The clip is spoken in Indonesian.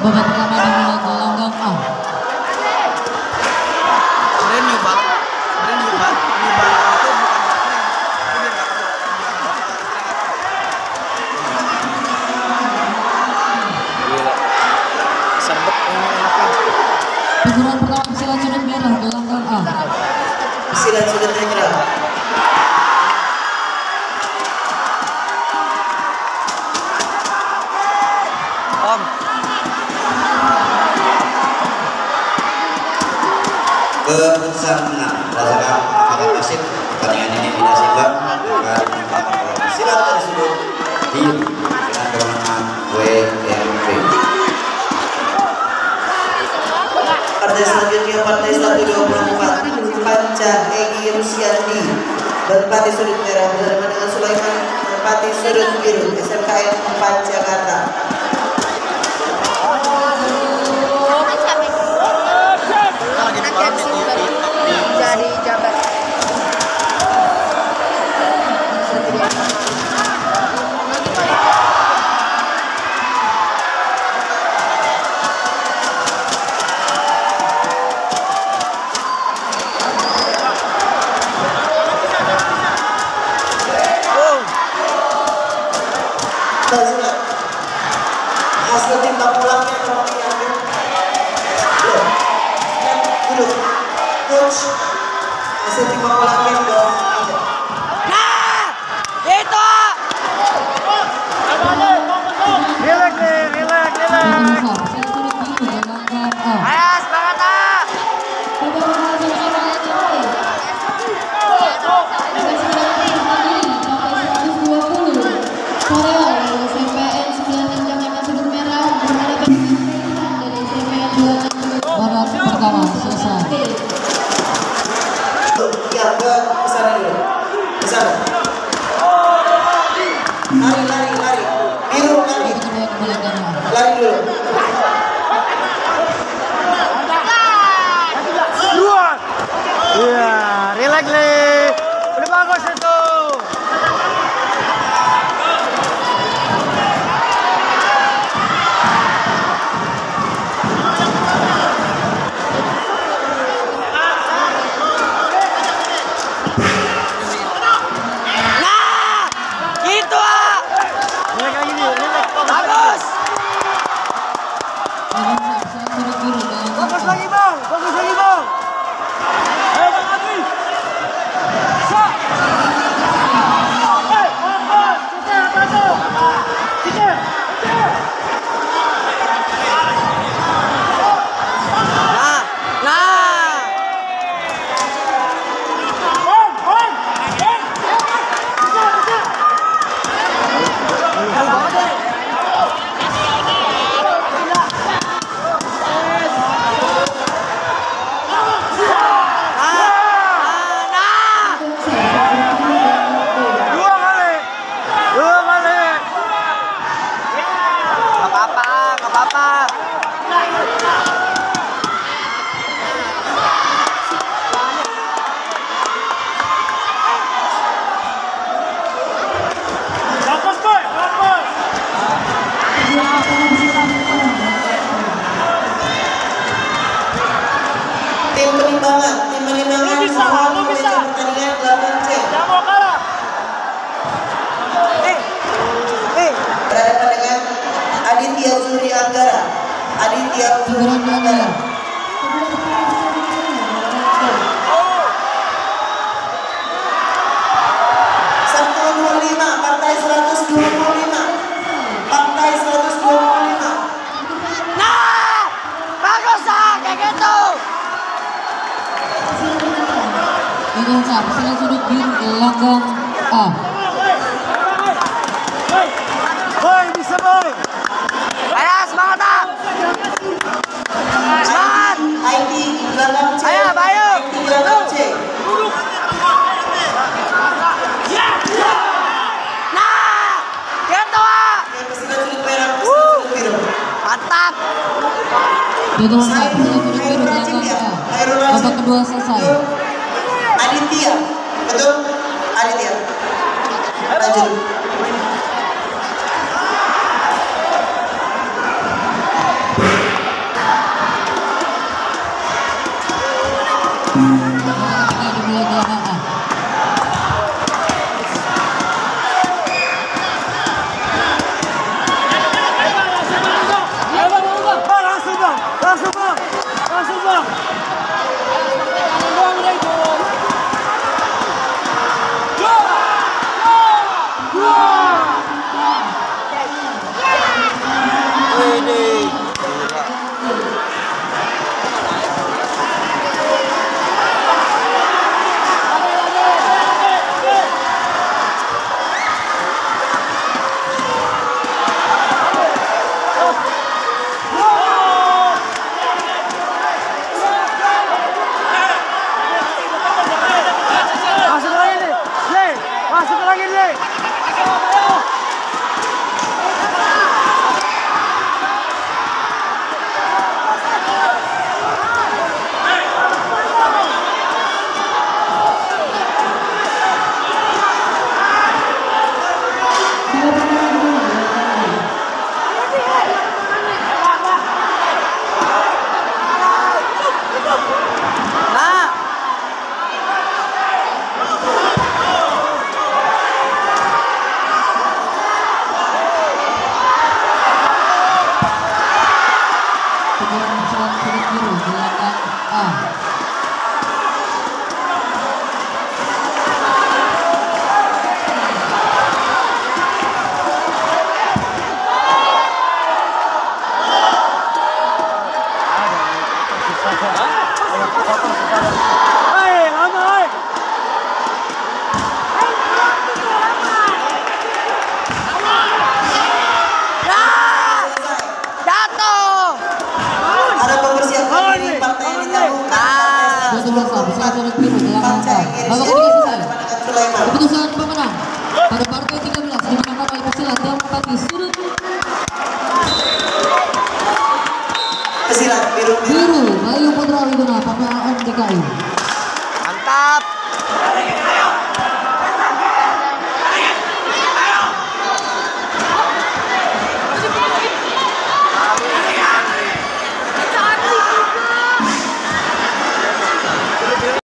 Babak pertama dimulai gelanggang A. Sebenarnya nyoba, sebenarnya nyoba, nyoba itu bukan. Serbet ini. Teguran pertama pesilat sudut merah gelanggang A. Silat sudut merah. Keputusan menang berdasarkan maka nasib pertandingan ini tidak seimbang. Menyebabkan bola silat sudut biru dengan kemenangan. Partai selanjutnya partai 124 Panca Egi Rusiandi Berpati sudut merah bersama dengan Sulaiman. Berpati sudut biru SMKN 4 Jakarta Dan sudah hasil timbang pulangnya kalau diambil. Kan duduk. Coach, hasil timbang pulangnya dong. Ya ke dulu. Lari, lari, lari. Biru, lari. Lari dulu. Iya, relax nih. Udah bagus itu. Anggara. Aditya Anggara. partai 125. Partai 125. Nah, bagus ah, kayak gitu. Pemirsa, pesilat sudut biru gelanggang A. Mantap. Jadwal saat pesilat sudut biru gelanggang A. Babak kedua selesai. Aditya. Betul? Aditya. Lanjut. Apakah dikasihkan? Keputusan pemenang pada partai 13 dimenangkan oleh pesilat yang menempati sudut pesilat biru biru Bayu Putra Widuna PPLN DKI. Mantap.